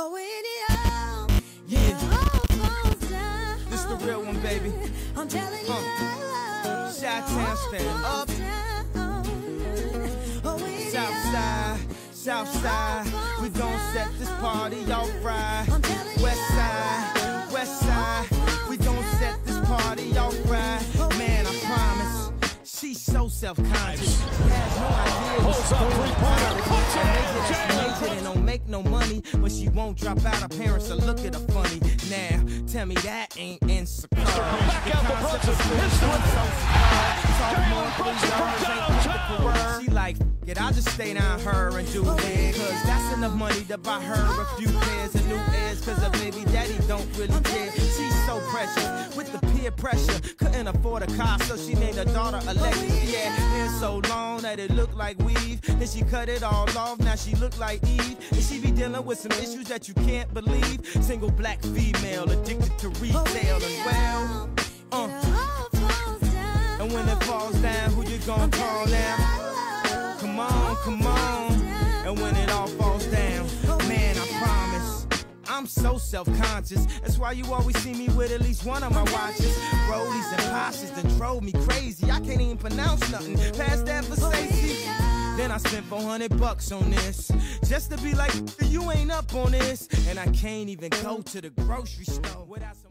Oh, when it all, Yeah. it all falls down. This the real one, baby. I'm telling you, Uh, love, Chi-town stand up. Oh, when it South all- side, south side, we gon' set this party off right. I'm telling West side, west side, we gon' set this party off right. Man, I promise, she's so self-conscious. She has no idea what she's doing. Make it, make it, and don't make no money, but she won't drop out. Her parents will look at her funny. Now, tell me that ain't insecure. Back out the. Hits She like, it, I'll just stay down her and do it. Cause that's enough money to buy her a few pairs of new ears. Cause her baby daddy don't really care. She's so precious with the peer pressure. Couldn't afford a car, so she named her daughter Alexis. She hair so long that it looked like weave. Then she cut it all off, now she look like Eve. And she be dealing with some issues that you can't believe. Single black female addicted to retail and well. Uh, it all falls down. and when it falls down, who you gonna call now? So self-conscious. That's why you always see me with at least one of my watches. Rollies and Porsches that drove me crazy. I can't even pronounce nothing past that for safety. Then I spent 400 bucks on this. Just to be like, you ain't up on this. And I can't even go to the grocery store without some.